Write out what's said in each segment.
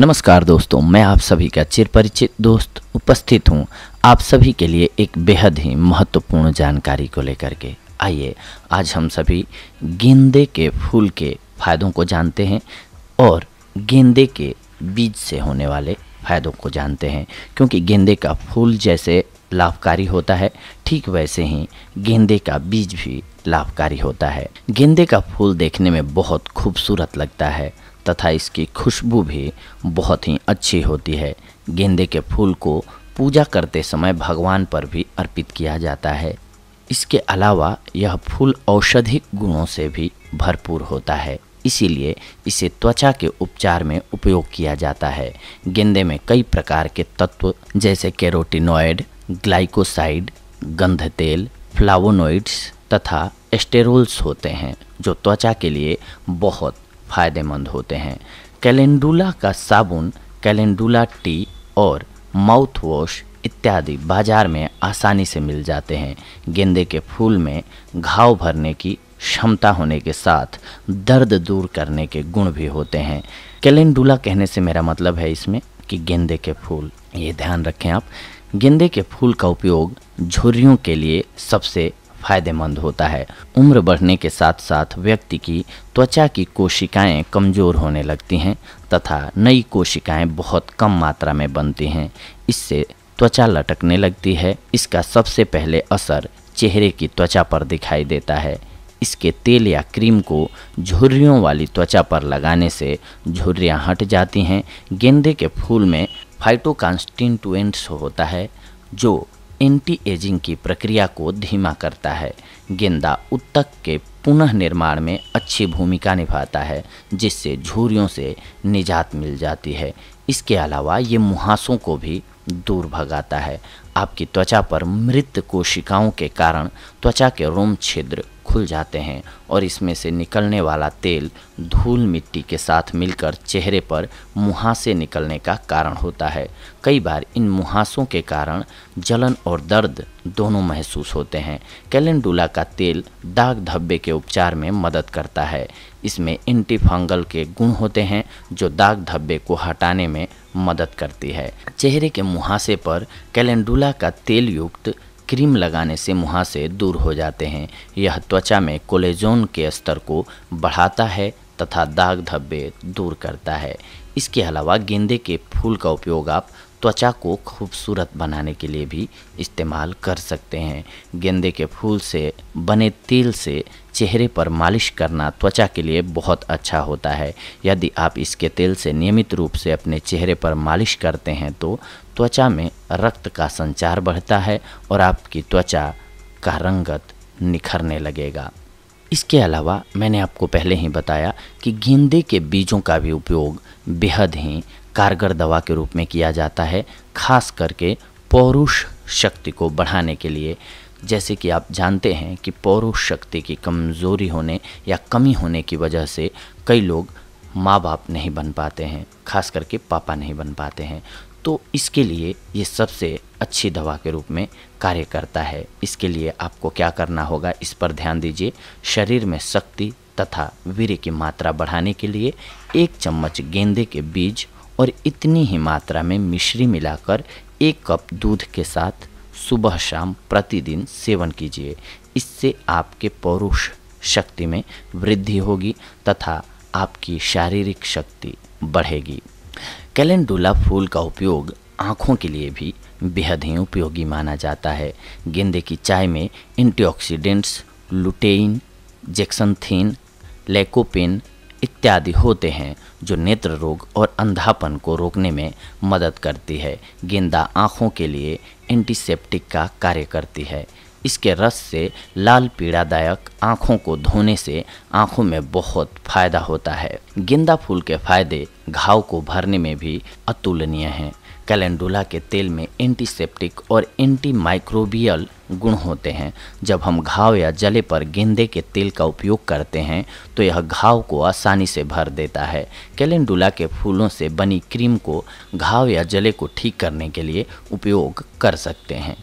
नमस्कार दोस्तों, मैं आप सभी का चिर परिचित दोस्त उपस्थित हूँ। आप सभी के लिए एक बेहद ही महत्वपूर्ण जानकारी को लेकर के। आइए, आज हम सभी गेंदे के फूल के फायदों को जानते हैं और गेंदे के बीज से होने वाले फायदों को जानते हैं। क्योंकि गेंदे का फूल जैसे लाभकारी होता है, ठीक वैसे ही गेंदे का बीज भी लाभकारी होता है। गेंदे का फूल देखने में बहुत खूबसूरत लगता है। तथा इसकी खुशबू भी बहुत ही अच्छी होती है। गेंदे के फूल को पूजा करते समय भगवान पर भी अर्पित किया जाता है। इसके अलावा यह फूल औषधिक गुणों से भी भरपूर होता है। इसीलिए इसे त्वचा के उपचार में उपयोग किया जाता है। गेंदे में कई प्रकार के तत्व जैसे कैरोटिनॉइड ग्लाइकोसाइड गंध तेल फ्लावोनोइड्स तथा एस्टेरोल्स होते हैं, जो त्वचा के लिए बहुत फ़ायदेमंद होते हैं। कैलेंडुला का साबुन, कैलेंडुला टी और माउथ वॉश इत्यादि बाज़ार में आसानी से मिल जाते हैं। गेंदे के फूल में घाव भरने की क्षमता होने के साथ दर्द दूर करने के गुण भी होते हैं। कैलेंडुला कहने से मेरा मतलब है इसमें कि गेंदे के फूल, ये ध्यान रखें आप, गेंदे के फूल का उपयोग झुर्रियों के लिए सबसे फ़ायदेमंद होता है। उम्र बढ़ने के साथ साथ व्यक्ति की त्वचा की कोशिकाएँ कमज़ोर होने लगती हैं तथा नई कोशिकाएँ बहुत कम मात्रा में बनती हैं। इससे त्वचा लटकने लगती है। इसका सबसे पहले असर चेहरे की त्वचा पर दिखाई देता है। इसके तेल या क्रीम को झुर्रियों वाली त्वचा पर लगाने से झुर्रियाँ हट जाती हैं। गेंदे के फूल में फाइटोकांस्टिंटुएंट्स होता है, जो एंटी एजिंग की प्रक्रिया को धीमा करता है। गेंदा उत्तक के पुनः निर्माण में अच्छी भूमिका निभाता है, जिससे झूरियों से निजात मिल जाती है। इसके अलावा ये मुहासों को भी दूर भगाता है। आपकी त्वचा पर मृत कोशिकाओं के कारण त्वचा के रोम छिद्र खुल जाते हैं और इसमें से निकलने वाला तेल धूल मिट्टी के साथ मिलकर चेहरे पर मुहासे निकलने का कारण होता है। कई बार इन मुहासों के कारण जलन और दर्द दोनों महसूस होते हैं। कैलेंडुला का तेल दाग धब्बे के उपचार में मदद करता है। इसमें एंटी फंगल के गुण होते हैं, जो दाग धब्बे को हटाने में मदद करती है। चेहरे के मुहासे पर कैलेंडुला का तेल युक्त क्रीम लगाने से मुहासे दूर हो जाते हैं। यह त्वचा में कोलेजोन के स्तर को बढ़ाता है तथा दाग धब्बे दूर करता है। इसके अलावा गेंदे के फूल का उपयोग आप त्वचा को खूबसूरत बनाने के लिए भी इस्तेमाल कर सकते हैं। गेंदे के फूल से बने तेल से चेहरे पर मालिश करना त्वचा के लिए बहुत अच्छा होता है। यदि आप इसके तेल से नियमित रूप से अपने चेहरे पर मालिश करते हैं तो त्वचा में रक्त का संचार बढ़ता है और आपकी त्वचा का रंगत निखरने लगेगा। इसके अलावा मैंने आपको पहले ही बताया कि गेंदे के बीजों का भी उपयोग बेहद ही कारगर दवा के रूप में किया जाता है, खास करके पौरुष शक्ति को बढ़ाने के लिए। जैसे कि आप जानते हैं कि पौरुष शक्ति की कमज़ोरी होने या कमी होने की वजह से कई लोग माँ बाप नहीं बन पाते हैं, खास करके पापा नहीं बन पाते हैं। तो इसके लिए ये सबसे अच्छी दवा के रूप में कार्य करता है। इसके लिए आपको क्या करना होगा, इस पर ध्यान दीजिए। शरीर में शक्ति तथा वीर्य की मात्रा बढ़ाने के लिए एक चम्मच गेंदे के बीज और इतनी ही मात्रा में मिश्री मिलाकर एक कप दूध के साथ सुबह शाम प्रतिदिन सेवन कीजिए। इससे आपके पौरुष शक्ति में वृद्धि होगी तथा आपकी शारीरिक शक्ति बढ़ेगी। कैलेंडुला फूल का उपयोग आँखों के लिए भी बेहद ही उपयोगी माना जाता है। गेंदे की चाय में एंटीऑक्सीडेंट्स लुटेइन जेक्सनथीन लेकोपेन इत्यादि होते हैं, जो नेत्र रोग और अंधापन को रोकने में मदद करती है। गेंदा आँखों के लिए एंटीसेप्टिक का कार्य करती है। इसके रस से लाल पीड़ादायक आँखों को धोने से आँखों में बहुत फ़ायदा होता है। गेंदा फूल के फ़ायदे घाव को भरने में भी अतुलनीय हैं। कैलेंडुला के तेल में एंटीसेप्टिक और एंटी माइक्रोबियल गुण होते हैं। जब हम घाव या जले पर गेंदे के तेल का उपयोग करते हैं तो यह घाव को आसानी से भर देता है। कैलेंडुला के फूलों से बनी क्रीम को घाव या जले को ठीक करने के लिए उपयोग कर सकते हैं।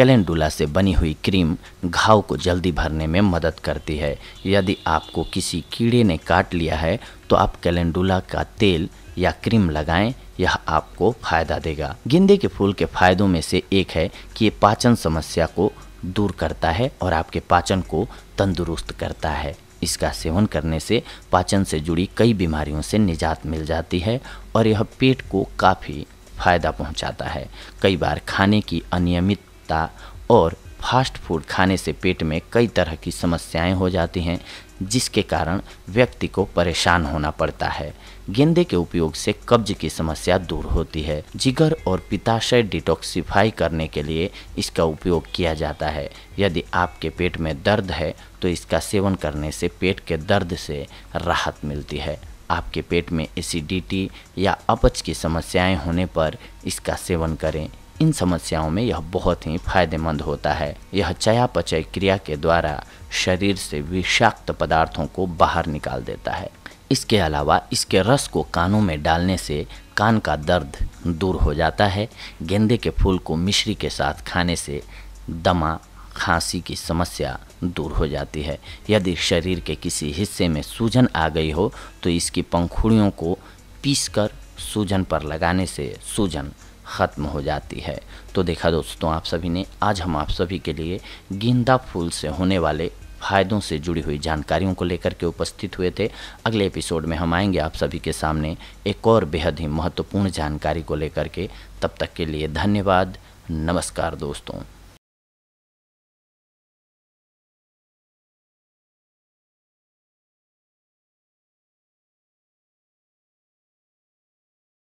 कैलेंडुला से बनी हुई क्रीम घाव को जल्दी भरने में मदद करती है। यदि आपको किसी कीड़े ने काट लिया है तो आप कैलेंडुला का तेल या क्रीम लगाएँ, यह आपको फ़ायदा देगा। गेंदे के फूल के फायदों में से एक है कि ये पाचन समस्या को दूर करता है और आपके पाचन को तंदुरुस्त करता है। इसका सेवन करने से पाचन से जुड़ी कई बीमारियों से निजात मिल जाती है और यह पेट को काफ़ी फ़ायदा पहुंचाता है। कई बार खाने की अनियमितता और फास्ट फ़ूड खाने से पेट में कई तरह की समस्याएँ हो जाती हैं, जिसके कारण व्यक्ति को परेशान होना पड़ता है। गेंदे के उपयोग से कब्ज की समस्या दूर होती है। जिगर और पिताशय डिटॉक्सिफाई करने के लिए इसका उपयोग किया जाता है। यदि आपके पेट में दर्द है तो इसका सेवन करने से पेट के दर्द से राहत मिलती है। आपके पेट में एसिडिटी या अपच की समस्याएँ होने पर इसका सेवन करें। इन समस्याओं में यह बहुत ही फ़ायदेमंद होता है। यह चयापचय क्रिया के द्वारा शरीर से विषाक्त पदार्थों को बाहर निकाल देता है। इसके अलावा इसके रस को कानों में डालने से कान का दर्द दूर हो जाता है। गेंदे के फूल को मिश्री के साथ खाने से दमा, खांसी की समस्या दूर हो जाती है। यदि शरीर के किसी हिस्से में सूजन आ गई हो तो इसकी पंखुड़ियों को पीसकर सूजन पर लगाने से सूजन ख़त्म हो जाती है। तो देखा दोस्तों, आप सभी ने, आज हम आप सभी के लिए गेंदा फूल से होने वाले फ़ायदों से जुड़ी हुई जानकारियों को लेकर के उपस्थित हुए थे। अगले एपिसोड में हम आएँगे आप सभी के सामने एक और बेहद ही महत्वपूर्ण जानकारी को लेकर के। तब तक के लिए धन्यवाद। नमस्कार दोस्तों।